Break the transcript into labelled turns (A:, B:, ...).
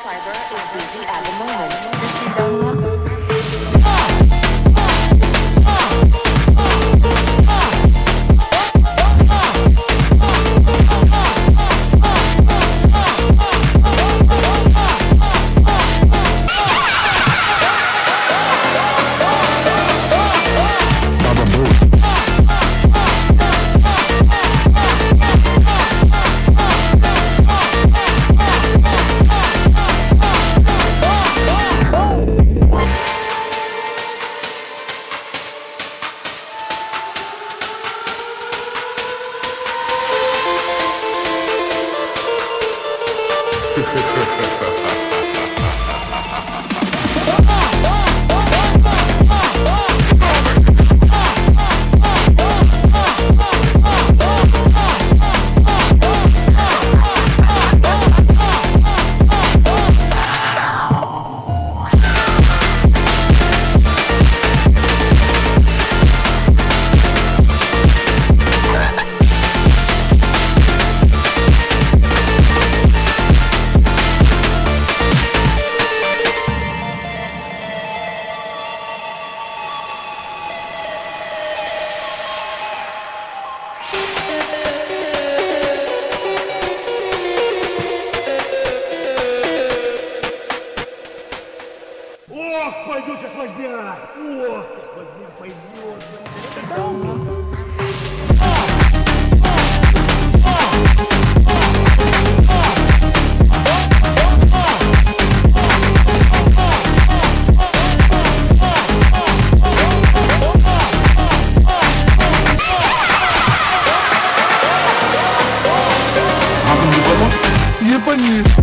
A: subscriber is busy at the moment. ха-ха-ха.
B: Ох, пойдет сейчас возня! Ох, сейчас возня пойдет!
C: Ебани.